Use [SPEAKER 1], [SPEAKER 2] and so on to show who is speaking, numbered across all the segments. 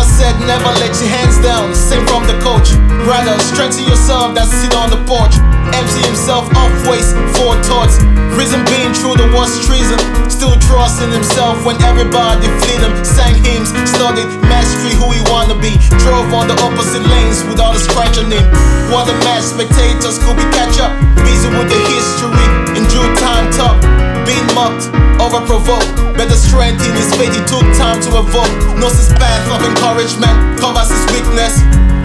[SPEAKER 1] Mama said never let your hands down, same from the coach. Rather strengthen yourself than sit on the porch. Empty himself off waste for thoughts. Reason being true, the worst treason. Still trusting himself when everybody fleed him. Sang hymns, studied mastery, who he wanna be. Drove on the opposite lanes with all the scratch on him. What a match, spectators could be catch up. Busy with the history, in due time talk. Being mocked, over provoked. Better strength in his faith, he took time to evoke. Knows his path of encouragement, covers his weakness.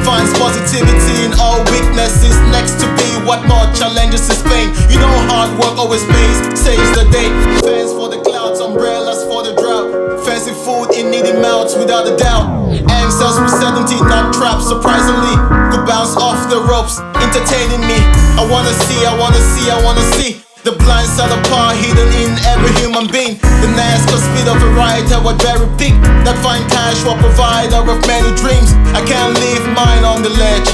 [SPEAKER 1] Finds positivity in all weaknesses. Next to be what more challenges his pain. You know hard work always pays, saves the day. Fans for the clouds, umbrellas for the drought. Fancy food in needy mouths without a doubt. Ancestors with certainty, not trapped. Surprisingly, could bounce off the ropes, entertaining me. I wanna see, I wanna see, I wanna see. The blind side of power hidden in human being. The NASCAR speed of a writer would very peak. That fine cash will provider of many dreams. I can't leave mine on the ledge.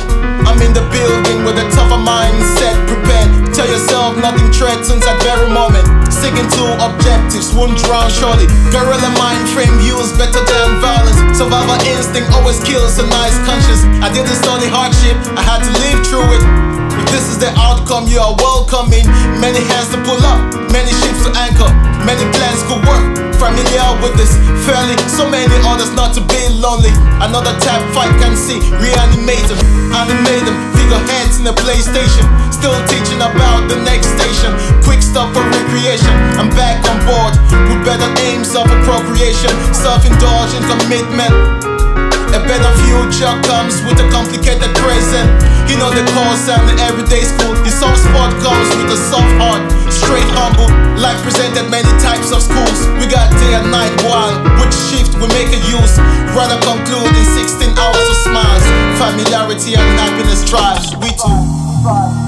[SPEAKER 1] I'm in the building with a tougher mindset prepared. Tell yourself nothing threatens at very moment. Sticking to objectives won't drown surely. Guerrilla mind frame used better than violence. Survivor instinct always kills a nice conscience. I didn't study hardship, I had to live through it. If this is the outcome, you are welcoming. Many hands to pull up, with this fairly, so many others not to be lonely. Another tap fight can see, reanimate them, animate them, figureheads in the PlayStation. Still teaching about the next station. Quick stuff for recreation. I'm back on board with better aims of appropriation, self-indulgent commitment. A better future comes with a complicated present. You know the course and the everyday school. The soft spot comes with a soft heart, straight Rather conclude in 16 hours of smiles. Familiarity and happiness drives. We two.